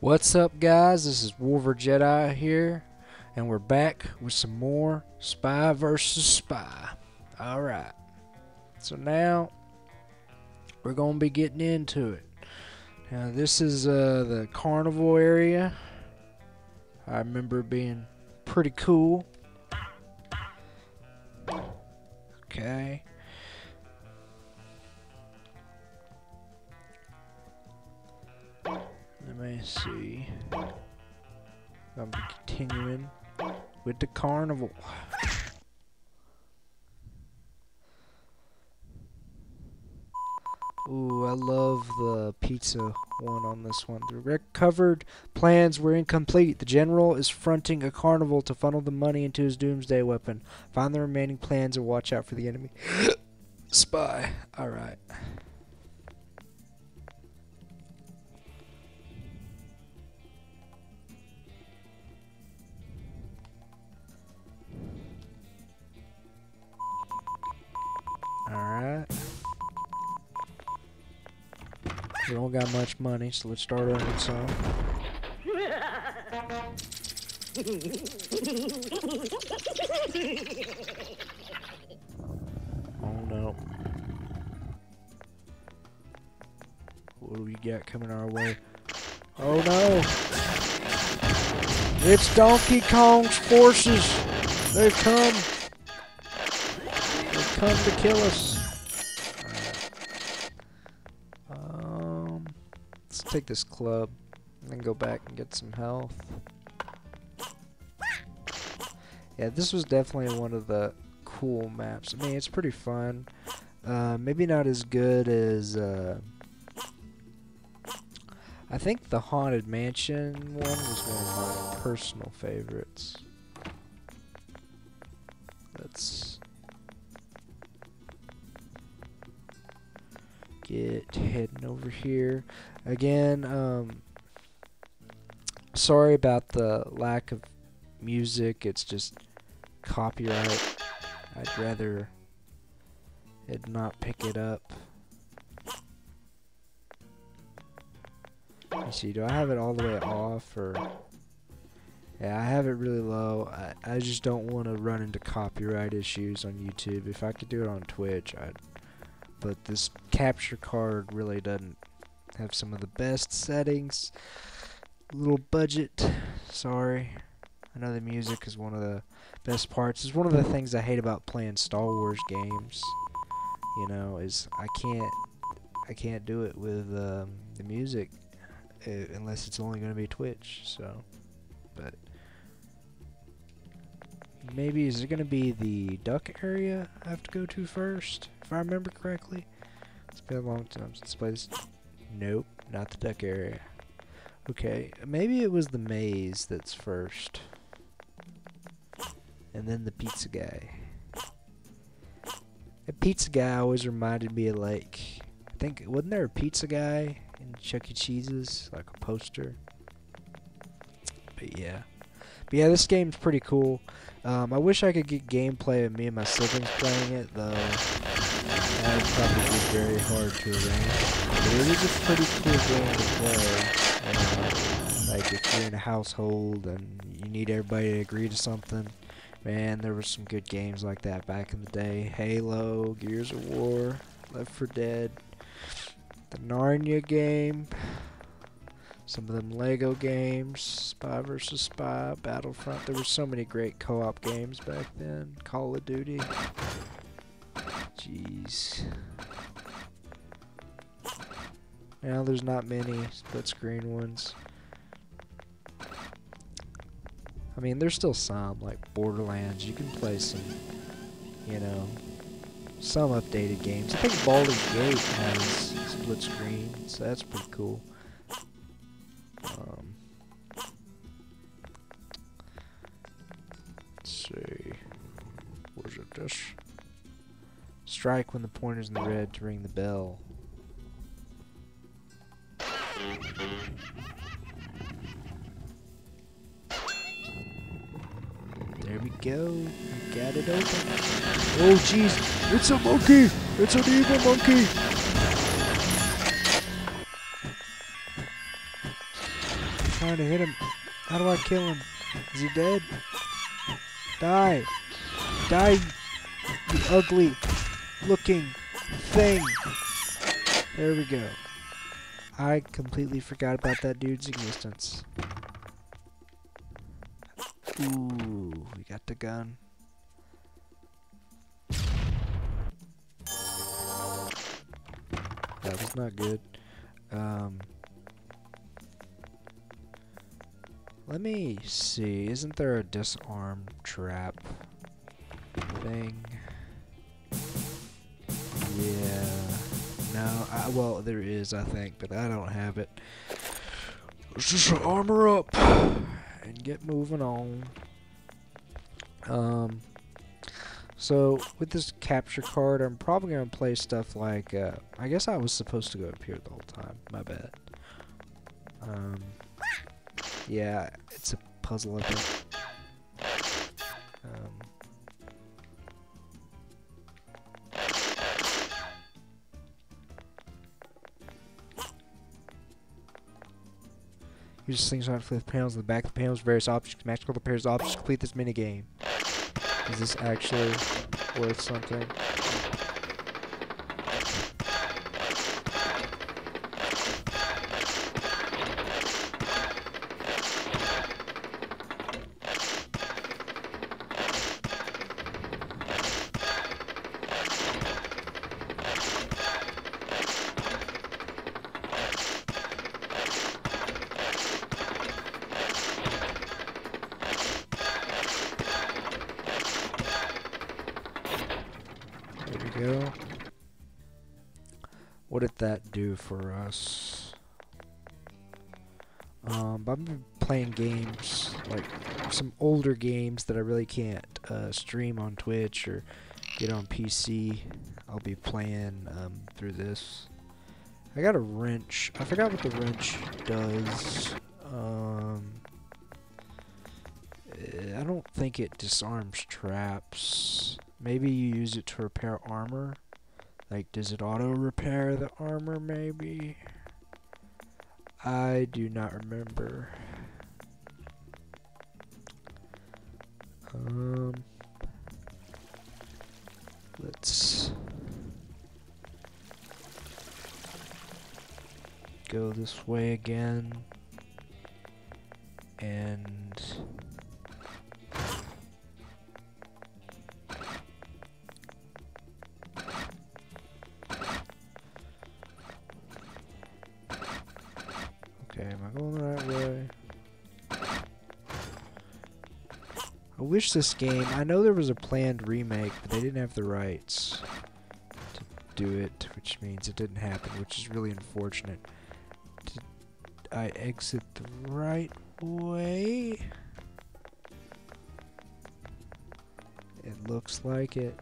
What's up, guys? This is Wolverjedi here, and we're back with some more Spy versus Spy. Alright, so now we're going to be getting into it. Now, this is uh, the carnival area. I remember being pretty cool. Okay. Me see. I'm continuing with the carnival. Ooh, I love the pizza one on this one. The recovered plans were incomplete. The general is fronting a carnival to funnel the money into his doomsday weapon. Find the remaining plans and watch out for the enemy. Spy. Alright. Alright. We don't got much money, so let's start earning some. Oh no. What do we got coming our way? Oh no! It's Donkey Kong's forces! They've come! They've come to kill us! Alright. Um, let's take this club and then go back and get some health. Yeah, this was definitely one of the cool maps. I mean, it's pretty fun. Uh, maybe not as good as. Uh, I think the Haunted Mansion one was one of my personal favorites. Let's get heading over here again. Um, sorry about the lack of music. It's just copyright. I'd rather it not pick it up. Let me see, do I have it all the way off or yeah, I have it really low. I, I just don't want to run into copyright issues on YouTube. If I could do it on Twitch, I'd. But this capture card really doesn't have some of the best settings. Little budget. Sorry. I know the music is one of the best parts. It's one of the things I hate about playing Star Wars games. You know, is I can't I can't do it with um, the music uh, unless it's only going to be Twitch. So, but maybe is it going to be the duck area I have to go to first, if I remember correctly? It's been a long time since I played this. Nope, not the duck area. Okay, maybe it was the maze that's first. And then the pizza guy. The pizza guy always reminded me of like, I think, wasn't there a pizza guy in Chuck E. Cheese's, like a poster? But yeah. But yeah, this game's pretty cool. Um, I wish I could get gameplay of me and my siblings playing it, though that would probably very hard to arrange. But it is a pretty cool game to play. Uh, like if you're in a household and you need everybody to agree to something. Man, there were some good games like that back in the day. Halo, Gears of War, Left 4 Dead, the Narnia game, some of them Lego games, Spy vs. Spy, Battlefront. There were so many great co-op games back then. Call of Duty. Jeez. Now there's not many split screen ones. I mean, there's still some, like Borderlands. You can play some, you know, some updated games. I think Baldur's Gate has split screen, so that's pretty cool. Um, let's see. Was it this? Strike when the pointer's in the red to ring the bell. There we go. We got it open. Oh, jeez. It's a monkey. It's an evil monkey. I'm trying to hit him. How do I kill him? Is he dead? Die. Die, you ugly looking thing. There we go. I completely forgot about that dude's existence. Ooh, we got the gun. That was not good. Um, let me see. Isn't there a disarm trap thing? No, I, well, there is, I think, but I don't have it. Let's just armor up and get moving on. Um, so with this capture card, I'm probably gonna play stuff like. Uh, I guess I was supposed to go up here the whole time. My bad. Um, yeah, it's a puzzle. Use things on flip panels in the back of the panels, various objects, magical the pairs of objects, complete this mini game. Is this actually worth something? There we go. What did that do for us? Um, I've been playing games, like some older games that I really can't uh, stream on Twitch or get on PC. I'll be playing um, through this. I got a wrench. I forgot what the wrench does. Um, eh, I don't think it disarms traps. Maybe you use it to repair armor. Like, does it auto repair the armor, maybe? I do not remember. Um, let's go this way again. And wish this game, I know there was a planned remake, but they didn't have the rights to do it, which means it didn't happen, which is really unfortunate. Did I exit the right way? It looks like it.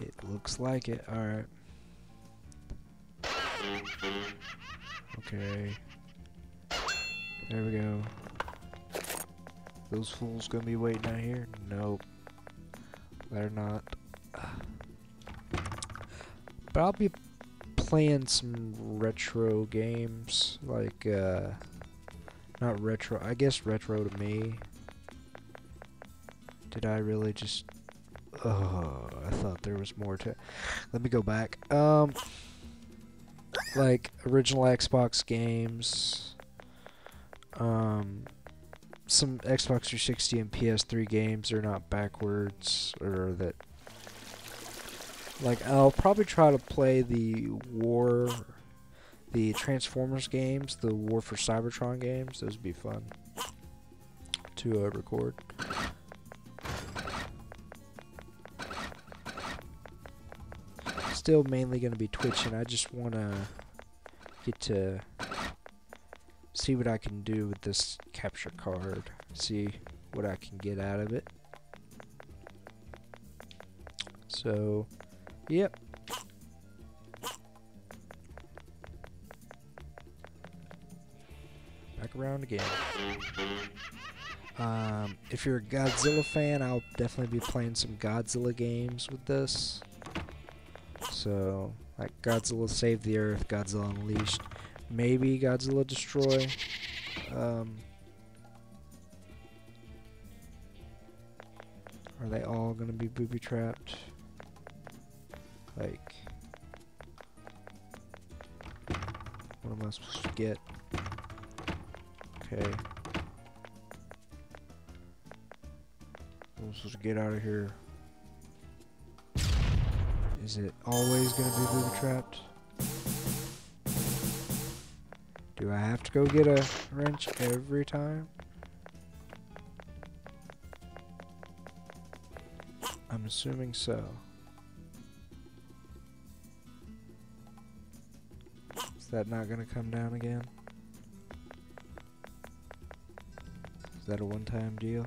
It looks like it. Alright. Okay. There we go. Those fools gonna be waiting out here? Nope. They're not. But I'll be playing some retro games. Like, uh. Not retro. I guess retro to me. Did I really just. Oh, I thought there was more to. Let me go back. Um. Like, original Xbox games um, some Xbox 360 and PS3 games are not backwards, or that. Like, I'll probably try to play the War, the Transformers games, the War for Cybertron games. Those would be fun to uh, record. Still mainly going to be twitching. I just want to get to see what I can do with this capture card. See what I can get out of it. So, yep. Back around again. Um, if you're a Godzilla fan, I'll definitely be playing some Godzilla games with this. So, like Godzilla Save the Earth, Godzilla Unleashed, maybe Godzilla Destroy. Um, are they all gonna be booby trapped? Like, what am I supposed to get? Okay. I'm supposed to get out of here. Is it always gonna be booby trapped? Do I have to go get a wrench every time? I'm assuming so. Is that not gonna come down again? Is that a one-time deal?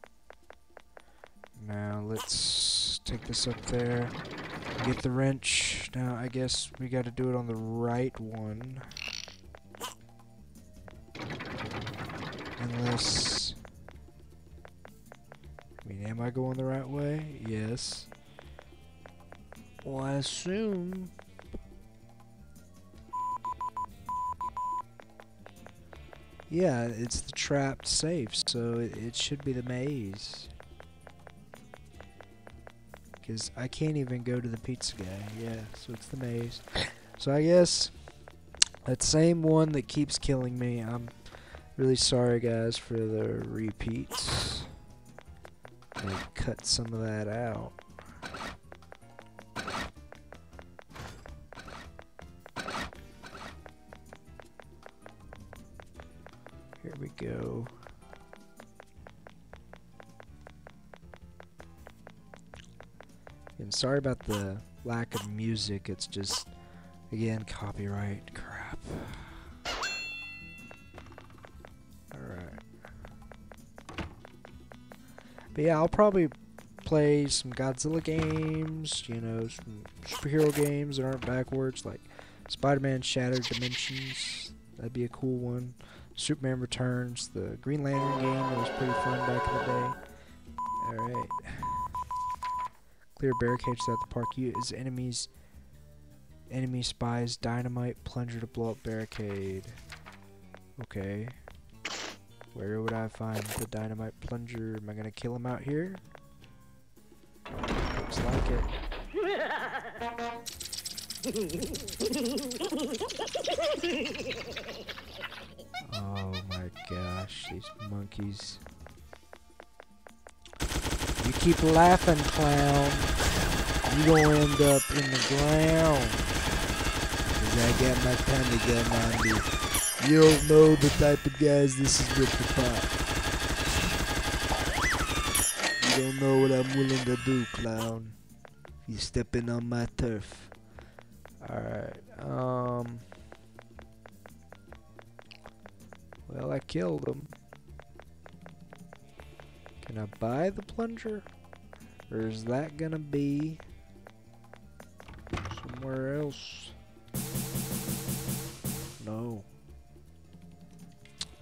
Let's take this up there. Get the wrench. Now I guess we got to do it on the right one. Unless... I mean, am I going the right way? Yes. Well, I assume... Yeah, it's the trapped safe, so it, it should be the maze. Because I can't even go to the pizza guy. Yeah, so it's the maze. So I guess that same one that keeps killing me. I'm really sorry, guys, for the repeats. I cut some of that out. Here we go. Sorry about the lack of music. It's just, again, copyright crap. Alright. But yeah, I'll probably play some Godzilla games, you know, some superhero games that aren't backwards, like Spider-Man Shattered Dimensions. That'd be a cool one. Superman Returns, the Green Lantern game that was pretty fun back in the day. Alright. Clear barricades at the park. Use enemies enemy spies dynamite plunger to blow up barricade. Okay. Where would I find the dynamite plunger? Am I gonna kill him out here? Looks like it. Oh my gosh, these monkeys. Keep laughing, clown. You gonna end up in the ground. Cause I got my Tommy gun on me. You don't know the type of guys this is with the pot. You don't know what I'm willing to do, clown. You stepping on my turf. Alright, um... Well, I killed him. Can I buy the plunger? Or is that gonna be somewhere else? No.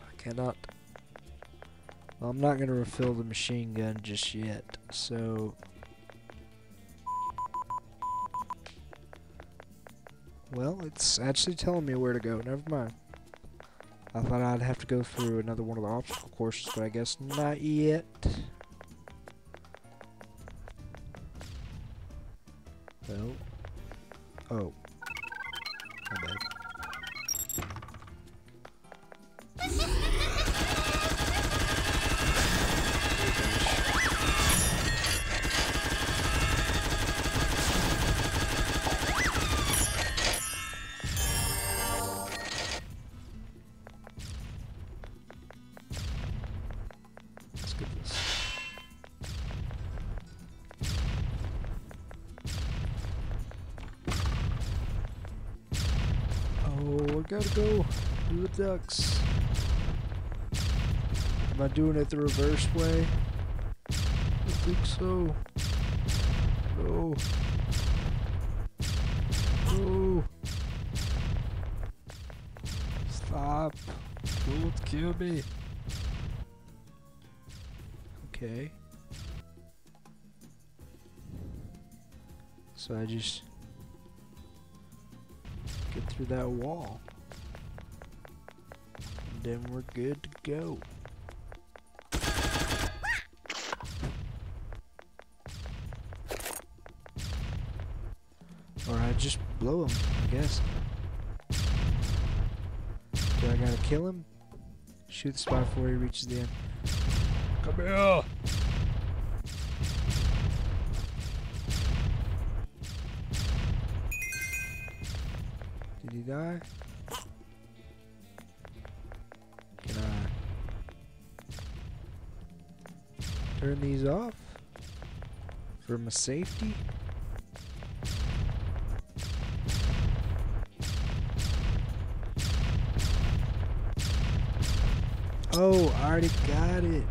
I cannot. Well, I'm not gonna refill the machine gun just yet, so... Well, it's actually telling me where to go. Never mind. I thought I'd have to go through another one of the obstacle courses, but I guess not yet. Ducks. Am I doing it the reverse way? I think so. No. No. Stop. Don't kill me. Okay. So I just get through that wall. And then we're good to go. Or I just blow him, I guess. Do I gotta kill him? Shoot the spot before he reaches the end. Come here! Did he die? Turn these off for my safety? Oh, I already got it.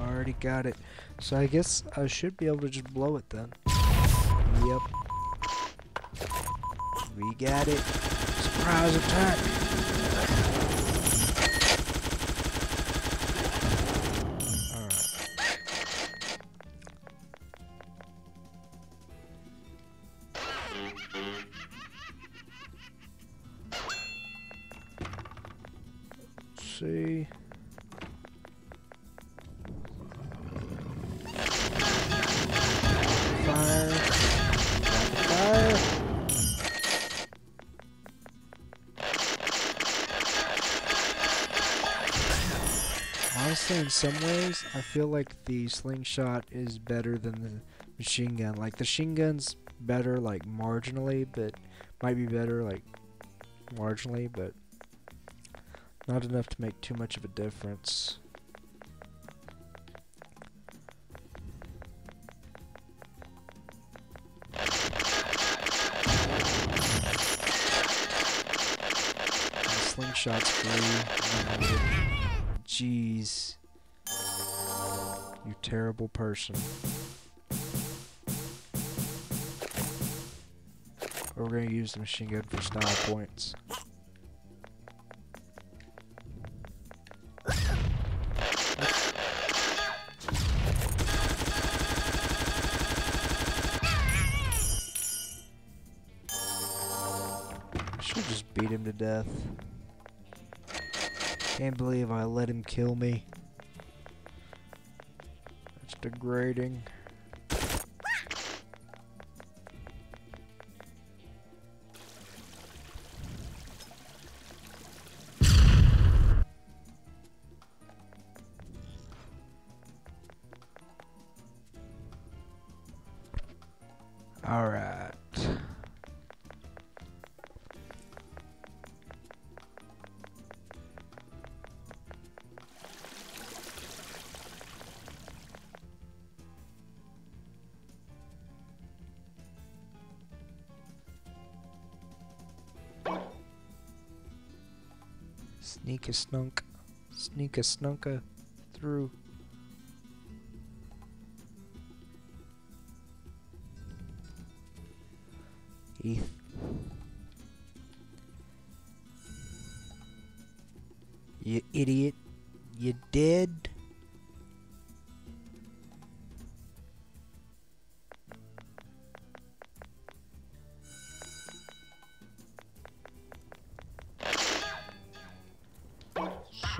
Already got it. So I guess I should be able to just blow it then. Yep. We got it. Surprise attack. Some ways, I feel like the slingshot is better than the machine gun. Like, the machine gun's better, like, marginally, but might be better, like, marginally, but not enough to make too much of a difference. Slingshot's free. Jeez. You terrible person. We're gonna use the machine gun for style points. Should just beat him to death. Can't believe I let him kill me. Degrading. Sneak a snunk. Sneak a snunka through.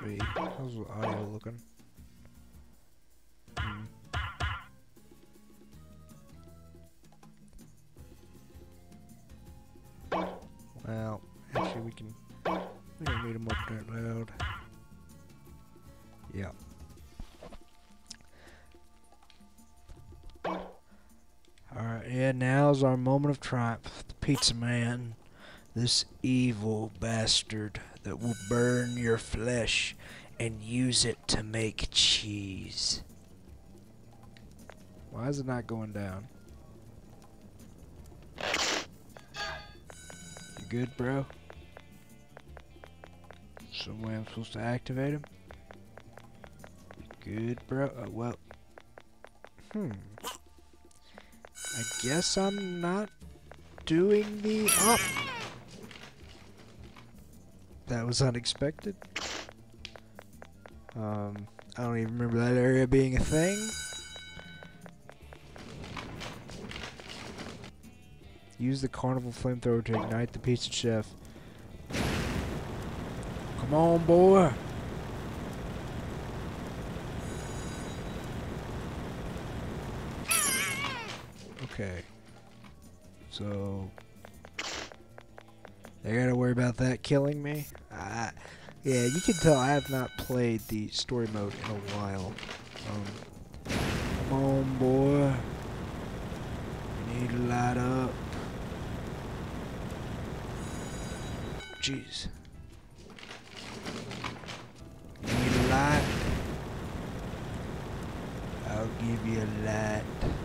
How's the audio looking? Hmm. Well, actually we can we don't need them up that loud. Yeah. Alright, yeah, now's our moment of triumph. The pizza man. This evil bastard that will burn your flesh and use it to make cheese. Why is it not going down? You good, bro? Some way I'm supposed to activate him? You good, bro? Oh, well. Hmm. I guess I'm not doing the... Oh! That was unexpected. Um, I don't even remember that area being a thing. Use the carnival flamethrower to ignite the pizza chef. Come on, boy. Okay. So They gotta worry about that killing me. Uh, yeah, you can tell I have not played the story mode in a while. Um, come on, boy. You need to light up. Jeez. You need a light? I'll give you a light.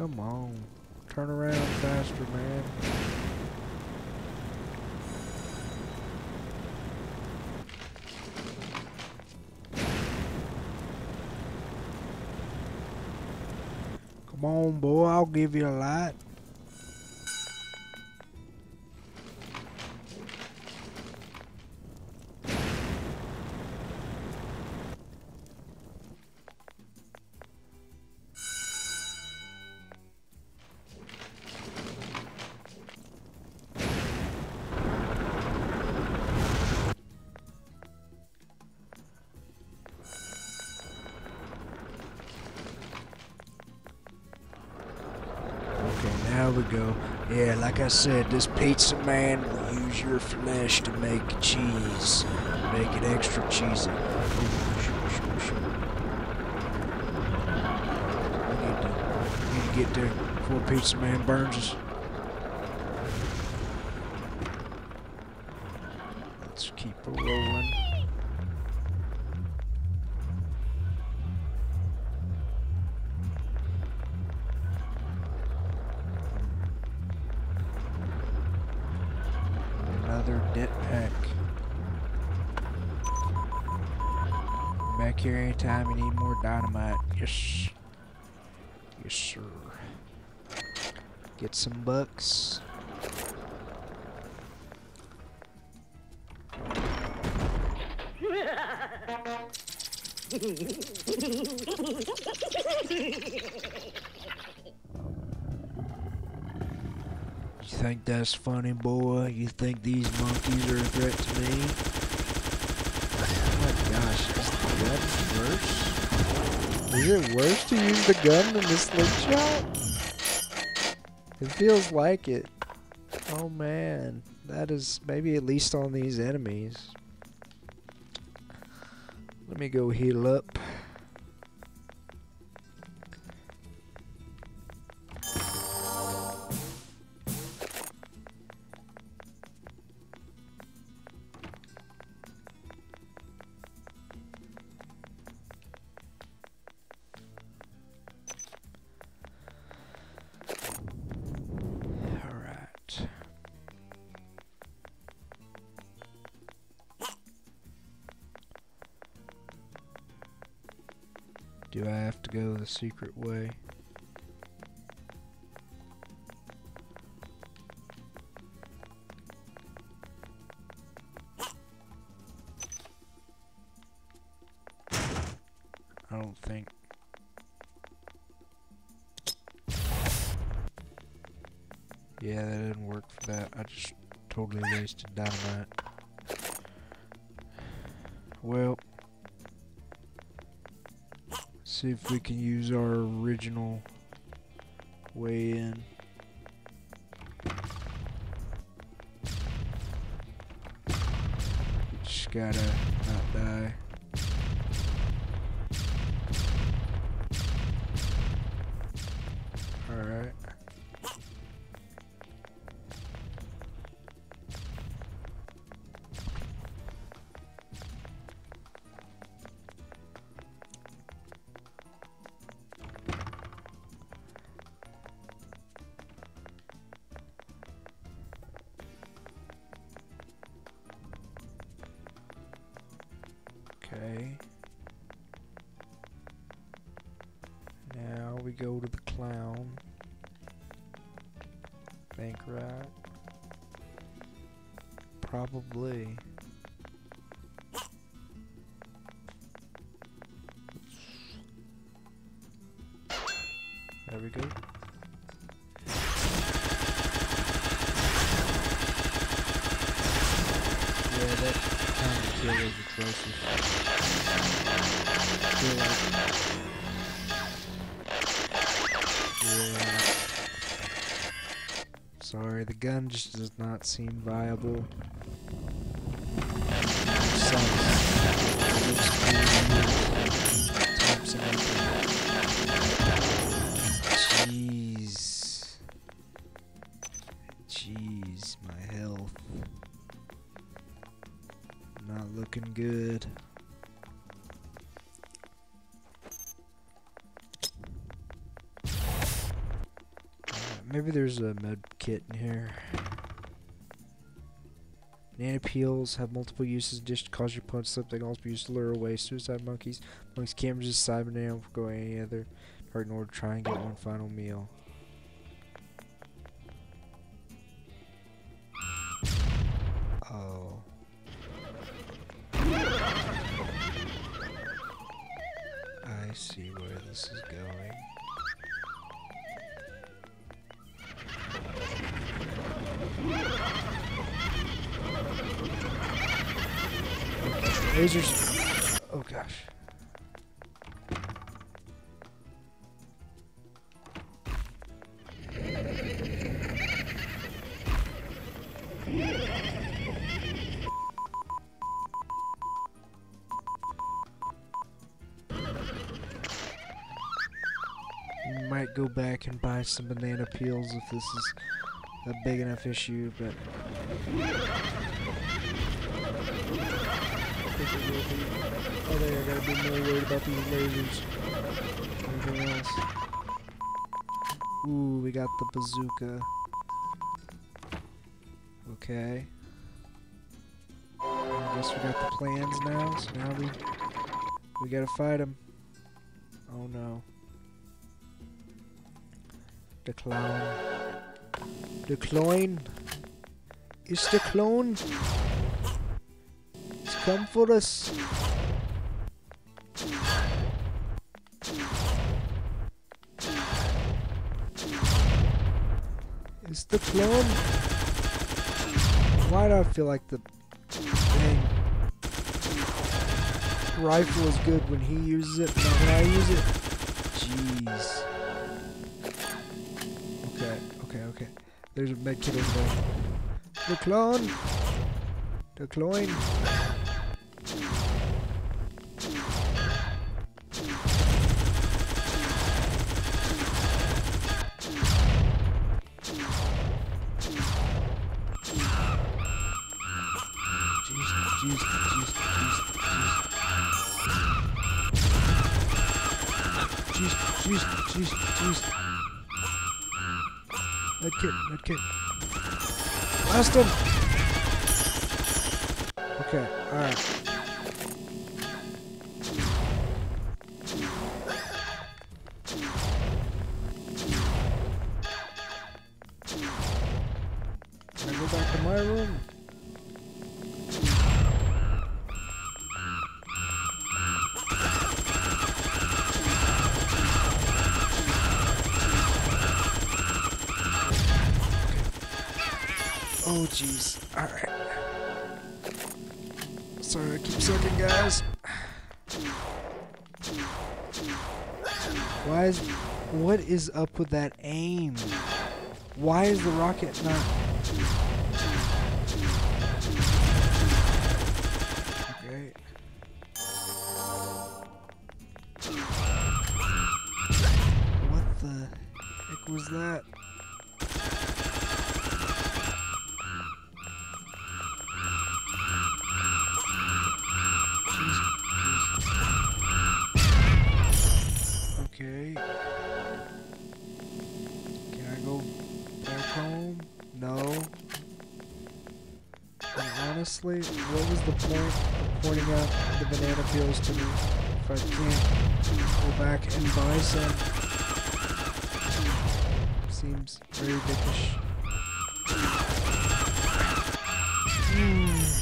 Come on. Turn around faster, man. Come on, boy. I'll give you a light. I said, this pizza man will use your flesh to make cheese. Make it extra cheesy. Need to, get there before pizza man burns us. Let's keep rolling. Need more dynamite. Yes. Yes, sir. Get some bucks. You think that's funny, boy? You think these monkeys are a threat to me? Oh my gosh, is it worse to use the gun than the slingshot? It feels like it. Oh man, that is maybe at least on these enemies. Let me go heal up. Secret way? I don't think. Yeah, that didn't work for that. I just totally wasted dynamite. Well, see if we can use our original way in. Just gotta not die. There we go. Yeah, that kind of kill is atrocious. Feel like- Yeah. Sorry, the gun just does not seem viable. Maybe there's a med kit in here. Banana peels have multiple uses. Dish to cause your punch slip. They can also be used to lure away suicide monkeys. Monkeys can't resist side banana before going any other target in order to try and get one final meal. Oh. I see where this is going. Lasers. Oh gosh. Might go back and buy some banana peels if this is a big enough issue, but Be. Oh, there, I gotta be more worried about these lasers. Anything else? Ooh, we got the bazooka. Okay. I guess we got the plans now, so now we we gotta fight him. Oh no. The clown. The clown. Is the clone. Come for us. It's the clone. Why do I feel like the dang rifle is good when he uses it, not when I use it? Jeez. Okay, okay, okay. There's a med kit over there. The clone! The clone! Jeez. Med kit, med kit. Blast him! Okay, alright. Is up with that aim? Why is the rocket not. What the heck was that? is the point of pointing out the banana peels to me if I can't go back and buy some? Seems very dickish. Mm.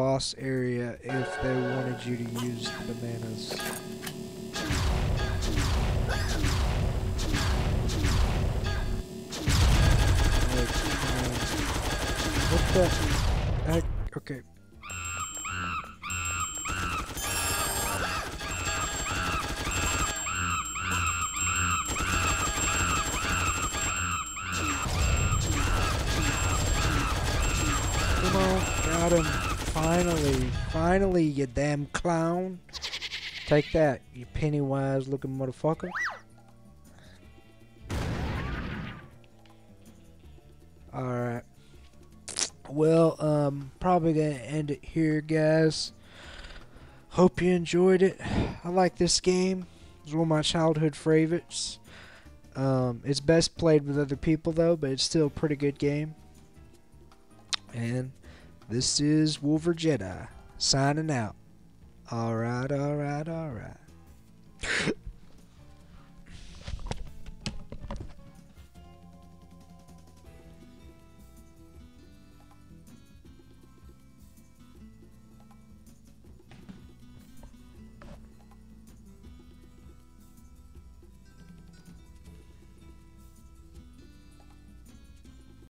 Boss area if they wanted you to use the bananas. What the heck? Okay. Come on, got him. Finally, finally, you damn clown. Take that, you Pennywise looking motherfucker. Alright. Well, um, probably gonna end it here, guys. Hope you enjoyed it. I like this game. It's one of my childhood favorites. Um, it's best played with other people though, but it's still a pretty good game. And this is Wolverjedi signing out. Alright, alright, alright.